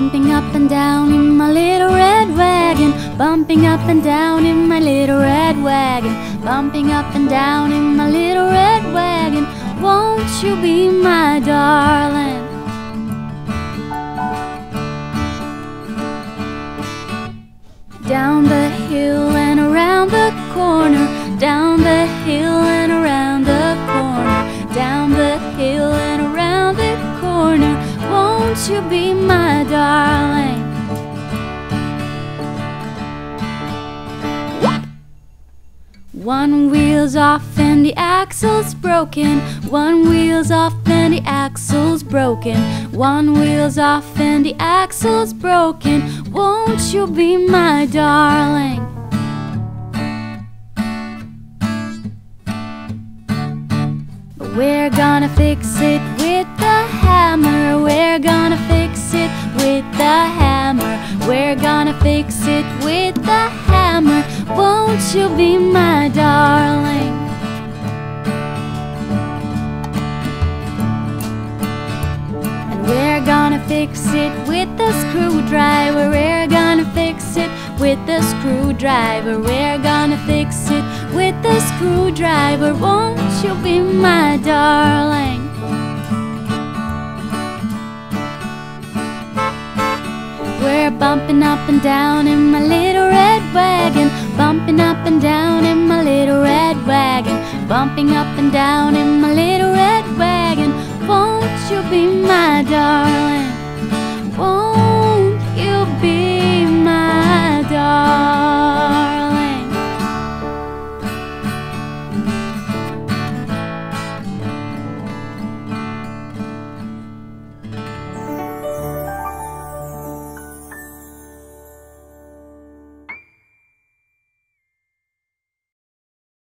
Bumping up and down in my little red wagon. Bumping up and down in my little red wagon. Bumping up and down in my little red wagon. Won't you be my darling? Down Won't you be my darling? One wheel's off and the axle's broken. One wheel's off and the axle's broken. One wheel's off and the axle's broken. Won't you be my darling? We're gonna fix it We're gonna fix it with the hammer. Won't you be my darling? And we're gonna fix it with the screwdriver. We're gonna fix it with the screwdriver. We're gonna fix it with the screwdriver. Won't you be my darling? Bumping up and down in my little red wagon. Bumping up and down in my little red wagon. Bumping up and down in my little red wagon. Won't you be my darling?